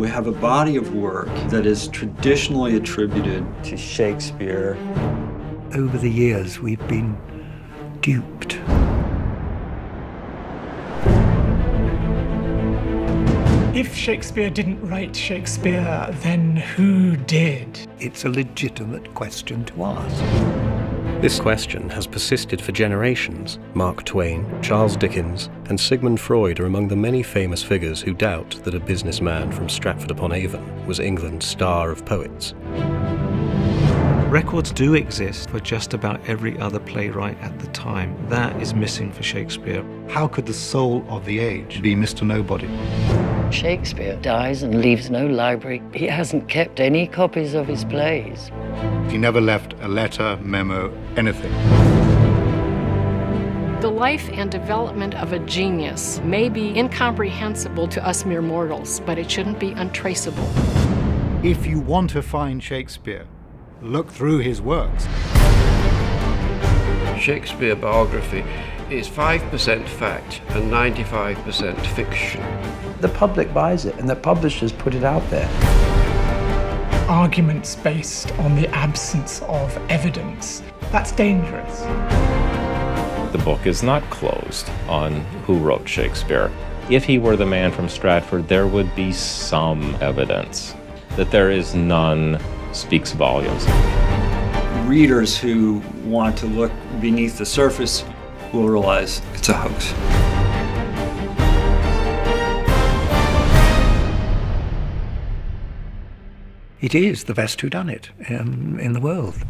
We have a body of work that is traditionally attributed to Shakespeare. Over the years, we've been duped. If Shakespeare didn't write Shakespeare, then who did? It's a legitimate question to ask. This question has persisted for generations. Mark Twain, Charles Dickens, and Sigmund Freud are among the many famous figures who doubt that a businessman from Stratford upon Avon was England's star of poets. Records do exist for just about every other playwright at the time. That is missing for Shakespeare. How could the soul of the age be Mr. Nobody? Shakespeare dies and leaves no library. He hasn't kept any copies of his plays. He never left a letter, memo, anything. The life and development of a genius may be incomprehensible to us mere mortals, but it shouldn't be untraceable. If you want to find Shakespeare, look through his works. Shakespeare biography is 5% fact and 95% fiction. The public buys it and the publishers put it out there. Arguments based on the absence of evidence. That's dangerous. The book is not closed on who wrote Shakespeare. If he were the man from Stratford, there would be some evidence. That there is none speaks volumes. Readers who want to look beneath the surface will realize it's a hoax. It is the best whodunit um, in the world.